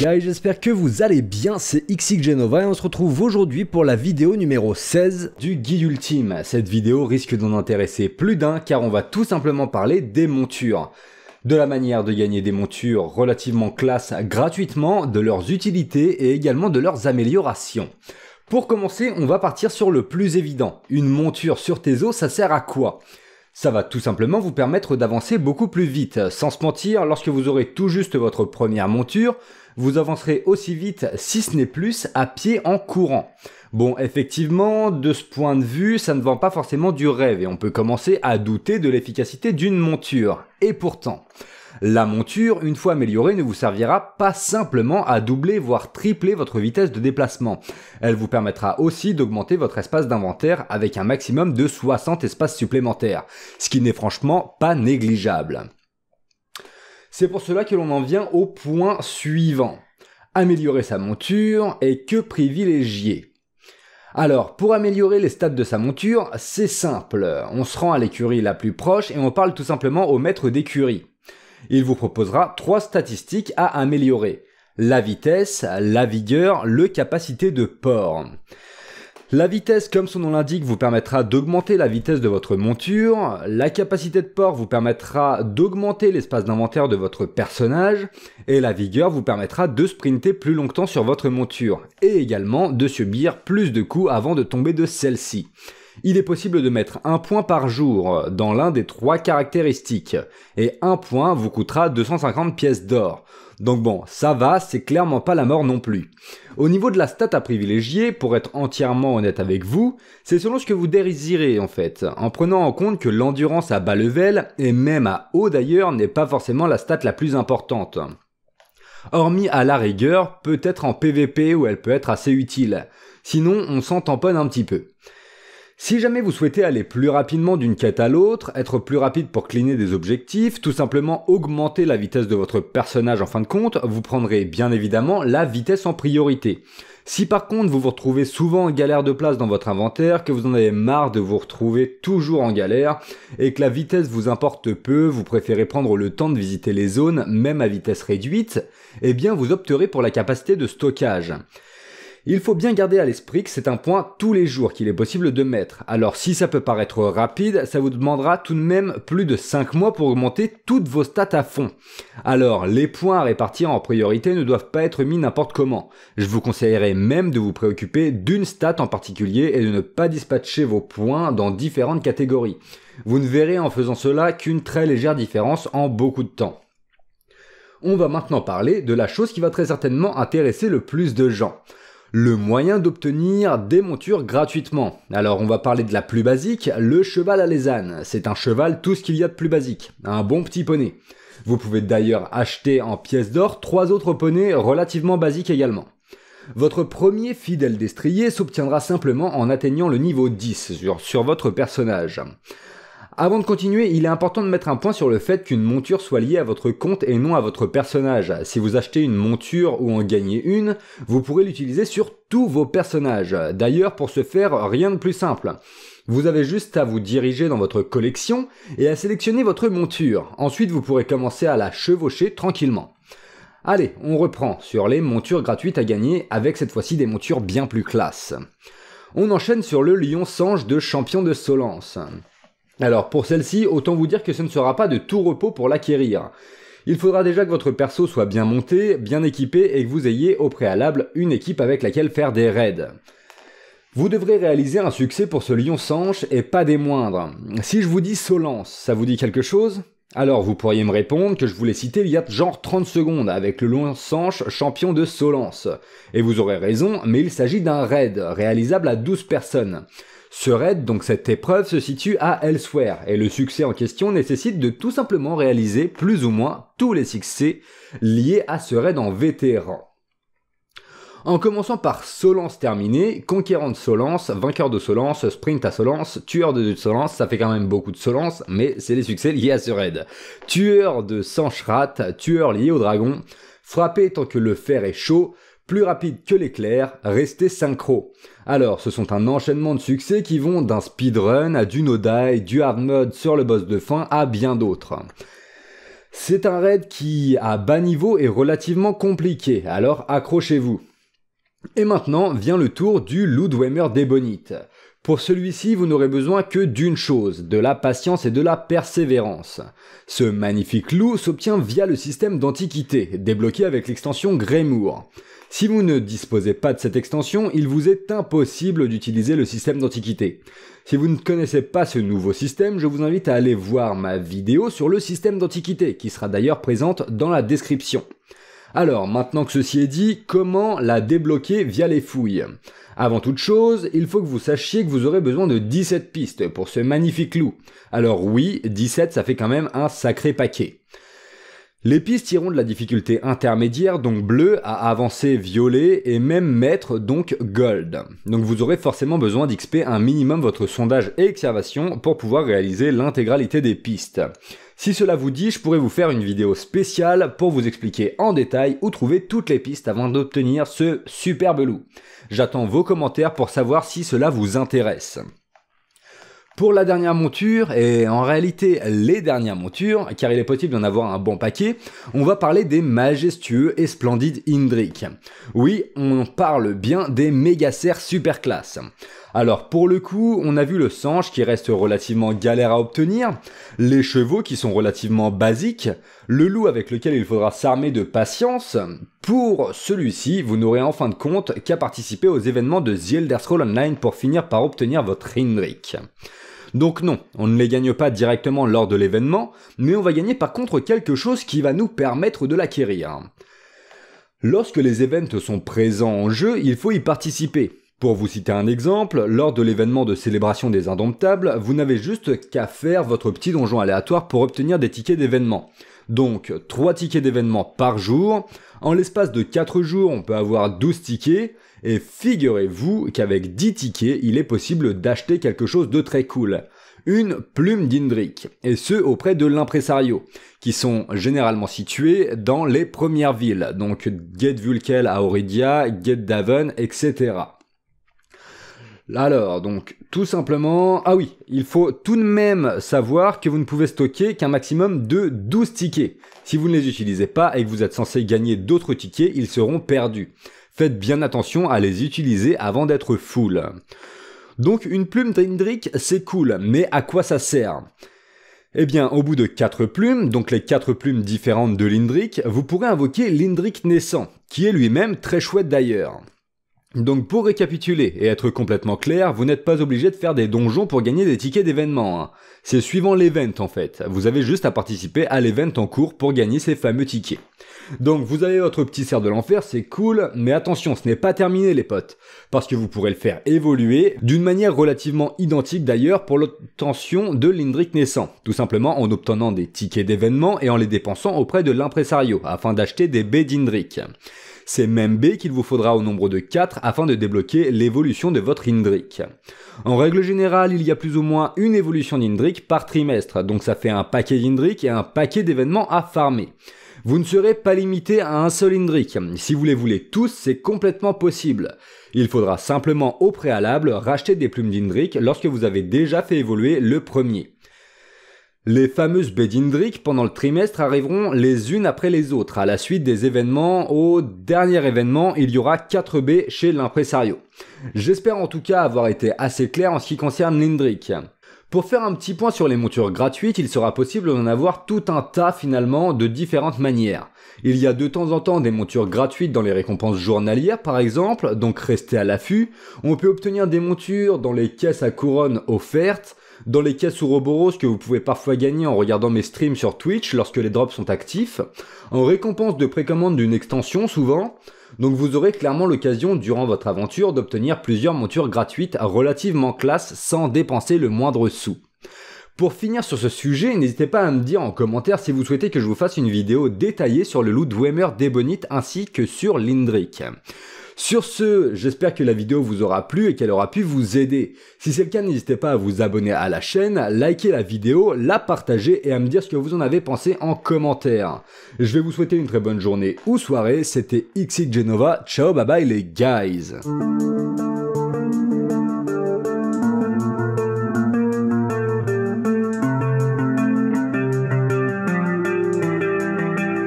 guys, j'espère que vous allez bien, c'est XX Genova et on se retrouve aujourd'hui pour la vidéo numéro 16 du guide ultime. Cette vidéo risque d'en intéresser plus d'un car on va tout simplement parler des montures. De la manière de gagner des montures relativement classe gratuitement, de leurs utilités et également de leurs améliorations. Pour commencer, on va partir sur le plus évident. Une monture sur tes os, ça sert à quoi? Ça va tout simplement vous permettre d'avancer beaucoup plus vite. Sans se mentir, lorsque vous aurez tout juste votre première monture, vous avancerez aussi vite, si ce n'est plus, à pied en courant. Bon, effectivement, de ce point de vue, ça ne vend pas forcément du rêve et on peut commencer à douter de l'efficacité d'une monture. Et pourtant, la monture, une fois améliorée, ne vous servira pas simplement à doubler voire tripler votre vitesse de déplacement. Elle vous permettra aussi d'augmenter votre espace d'inventaire avec un maximum de 60 espaces supplémentaires, ce qui n'est franchement pas négligeable. C'est pour cela que l'on en vient au point suivant. Améliorer sa monture et que privilégier alors, pour améliorer les stats de sa monture, c'est simple. On se rend à l'écurie la plus proche et on parle tout simplement au maître d'écurie. Il vous proposera trois statistiques à améliorer. La vitesse, la vigueur, le capacité de port. La vitesse, comme son nom l'indique, vous permettra d'augmenter la vitesse de votre monture. La capacité de port vous permettra d'augmenter l'espace d'inventaire de votre personnage. Et la vigueur vous permettra de sprinter plus longtemps sur votre monture. Et également de subir plus de coups avant de tomber de celle-ci il est possible de mettre un point par jour dans l'un des trois caractéristiques, et un point vous coûtera 250 pièces d'or. Donc bon, ça va, c'est clairement pas la mort non plus. Au niveau de la stat à privilégier, pour être entièrement honnête avec vous, c'est selon ce que vous désirez en fait, en prenant en compte que l'endurance à bas level, et même à haut d'ailleurs, n'est pas forcément la stat la plus importante. Hormis à la rigueur, peut-être en PVP où elle peut être assez utile. Sinon, on s'en tamponne un petit peu. Si jamais vous souhaitez aller plus rapidement d'une quête à l'autre, être plus rapide pour cleaner des objectifs, tout simplement augmenter la vitesse de votre personnage en fin de compte, vous prendrez bien évidemment la vitesse en priorité. Si par contre vous vous retrouvez souvent en galère de place dans votre inventaire, que vous en avez marre de vous retrouver toujours en galère, et que la vitesse vous importe peu, vous préférez prendre le temps de visiter les zones, même à vitesse réduite, eh bien vous opterez pour la capacité de stockage. Il faut bien garder à l'esprit que c'est un point tous les jours qu'il est possible de mettre. Alors si ça peut paraître rapide, ça vous demandera tout de même plus de 5 mois pour augmenter toutes vos stats à fond. Alors les points à répartir en priorité ne doivent pas être mis n'importe comment. Je vous conseillerais même de vous préoccuper d'une stat en particulier et de ne pas dispatcher vos points dans différentes catégories. Vous ne verrez en faisant cela qu'une très légère différence en beaucoup de temps. On va maintenant parler de la chose qui va très certainement intéresser le plus de gens le moyen d'obtenir des montures gratuitement. Alors on va parler de la plus basique, le cheval à alezane. C'est un cheval tout ce qu'il y a de plus basique, un bon petit poney. Vous pouvez d'ailleurs acheter en pièces d'or trois autres poneys relativement basiques également. Votre premier fidèle destrier s'obtiendra simplement en atteignant le niveau 10 sur, sur votre personnage. Avant de continuer, il est important de mettre un point sur le fait qu'une monture soit liée à votre compte et non à votre personnage. Si vous achetez une monture ou en gagnez une, vous pourrez l'utiliser sur tous vos personnages. D'ailleurs, pour ce faire, rien de plus simple. Vous avez juste à vous diriger dans votre collection et à sélectionner votre monture. Ensuite, vous pourrez commencer à la chevaucher tranquillement. Allez, on reprend sur les montures gratuites à gagner avec cette fois-ci des montures bien plus classes. On enchaîne sur le lion sange de champion de Solence. Alors pour celle-ci, autant vous dire que ce ne sera pas de tout repos pour l'acquérir. Il faudra déjà que votre perso soit bien monté, bien équipé et que vous ayez au préalable une équipe avec laquelle faire des raids. Vous devrez réaliser un succès pour ce lion sanche et pas des moindres. Si je vous dis Solence, ça vous dit quelque chose? Alors vous pourriez me répondre que je voulais citer il y a genre 30 secondes avec le lion sanche champion de Solence. Et vous aurez raison, mais il s'agit d'un raid réalisable à 12 personnes. Ce raid, donc cette épreuve, se situe à Elsewhere, et le succès en question nécessite de tout simplement réaliser plus ou moins tous les succès liés à ce raid en vétéran. En commençant par Solence terminé, conquérant de Solence, vainqueur de Solence, sprint à Solence, tueur de Solence, ça fait quand même beaucoup de Solence, mais c'est les succès liés à ce raid. Tueur de Sanchrat, tueur lié au dragon, frappé tant que le fer est chaud, plus rapide que l'éclair, restez synchro. Alors, ce sont un enchaînement de succès qui vont d'un speedrun à du no-die, du hard mode sur le boss de fin à bien d'autres. C'est un raid qui, à bas niveau, est relativement compliqué, alors accrochez-vous. Et maintenant vient le tour du Ludweimer d'Ebonite. Pour celui-ci, vous n'aurez besoin que d'une chose, de la patience et de la persévérance. Ce magnifique loup s'obtient via le système d'antiquité, débloqué avec l'extension Greymoor. Si vous ne disposez pas de cette extension, il vous est impossible d'utiliser le système d'antiquité. Si vous ne connaissez pas ce nouveau système, je vous invite à aller voir ma vidéo sur le système d'antiquité, qui sera d'ailleurs présente dans la description. Alors, maintenant que ceci est dit, comment la débloquer via les fouilles? Avant toute chose, il faut que vous sachiez que vous aurez besoin de 17 pistes pour ce magnifique loup. Alors oui, 17 ça fait quand même un sacré paquet. Les pistes iront de la difficulté intermédiaire, donc bleu, à avancée violet, et même maître, donc gold. Donc vous aurez forcément besoin d'XP un minimum votre sondage et observation pour pouvoir réaliser l'intégralité des pistes. Si cela vous dit, je pourrais vous faire une vidéo spéciale pour vous expliquer en détail où trouver toutes les pistes avant d'obtenir ce superbe loup. J'attends vos commentaires pour savoir si cela vous intéresse. Pour la dernière monture, et en réalité les dernières montures, car il est possible d'en avoir un bon paquet, on va parler des majestueux et splendides Indrik. Oui, on parle bien des mégacerfs super classe. Alors pour le coup, on a vu le sange qui reste relativement galère à obtenir, les chevaux qui sont relativement basiques, le loup avec lequel il faudra s'armer de patience. Pour celui-ci, vous n'aurez en fin de compte qu'à participer aux événements de The Elder Scrolls Online pour finir par obtenir votre Indrik. Donc non, on ne les gagne pas directement lors de l'événement, mais on va gagner par contre quelque chose qui va nous permettre de l'acquérir. Lorsque les events sont présents en jeu, il faut y participer. Pour vous citer un exemple, lors de l'événement de célébration des Indomptables, vous n'avez juste qu'à faire votre petit donjon aléatoire pour obtenir des tickets d'événement. Donc 3 tickets d'événement par jour. En l'espace de 4 jours, on peut avoir 12 tickets. Et figurez-vous qu'avec 10 tickets, il est possible d'acheter quelque chose de très cool. Une plume d'Indrik, et ce auprès de l'impresario, qui sont généralement situés dans les premières villes, donc Get Vulkel à Get Daven, etc. Alors, donc, tout simplement, ah oui, il faut tout de même savoir que vous ne pouvez stocker qu'un maximum de 12 tickets. Si vous ne les utilisez pas et que vous êtes censé gagner d'autres tickets, ils seront perdus. Faites bien attention à les utiliser avant d'être full. Donc, une plume d'Indrik, c'est cool, mais à quoi ça sert? Eh bien, au bout de 4 plumes, donc les 4 plumes différentes de l'Indrik, vous pourrez invoquer l'Indrik naissant, qui est lui-même très chouette d'ailleurs. Donc pour récapituler et être complètement clair, vous n'êtes pas obligé de faire des donjons pour gagner des tickets d'événement. Hein. C'est suivant l'event en fait. Vous avez juste à participer à l'event en cours pour gagner ces fameux tickets. Donc vous avez votre petit cerf de l'enfer, c'est cool, mais attention, ce n'est pas terminé les potes, parce que vous pourrez le faire évoluer d'une manière relativement identique d'ailleurs pour l'obtention de l'Indrik naissant, tout simplement en obtenant des tickets d'événement et en les dépensant auprès de l'impresario afin d'acheter des baies d'Indrik. C'est même B qu'il vous faudra au nombre de 4 afin de débloquer l'évolution de votre Indrik. En règle générale, il y a plus ou moins une évolution d'Indrik par trimestre, donc ça fait un paquet d'Indrik et un paquet d'événements à farmer. Vous ne serez pas limité à un seul Indrik. Si vous les voulez tous, c'est complètement possible. Il faudra simplement au préalable racheter des plumes d'Indrik lorsque vous avez déjà fait évoluer le premier. Les fameuses baies d'Indrik pendant le trimestre arriveront les unes après les autres. À la suite des événements, au dernier événement, il y aura 4 baies chez l'impresario. J'espère en tout cas avoir été assez clair en ce qui concerne l'Indrik. Pour faire un petit point sur les montures gratuites, il sera possible d'en avoir tout un tas finalement de différentes manières. Il y a de temps en temps des montures gratuites dans les récompenses journalières par exemple, donc restez à l'affût. On peut obtenir des montures dans les caisses à couronne offertes, dans les caisses Ouroboros que vous pouvez parfois gagner en regardant mes streams sur Twitch lorsque les drops sont actifs, en récompense de précommande d'une extension souvent, donc vous aurez clairement l'occasion durant votre aventure d'obtenir plusieurs montures gratuites relativement classe sans dépenser le moindre sou. Pour finir sur ce sujet, n'hésitez pas à me dire en commentaire si vous souhaitez que je vous fasse une vidéo détaillée sur le loup Dwemer d'Ebonite ainsi que sur Lindrik. Sur ce, j'espère que la vidéo vous aura plu et qu'elle aura pu vous aider. Si c'est le cas, n'hésitez pas à vous abonner à la chaîne, liker la vidéo, la partager et à me dire ce que vous en avez pensé en commentaire. Je vais vous souhaiter une très bonne journée ou soirée, c'était XX Genova, ciao bye bye les guys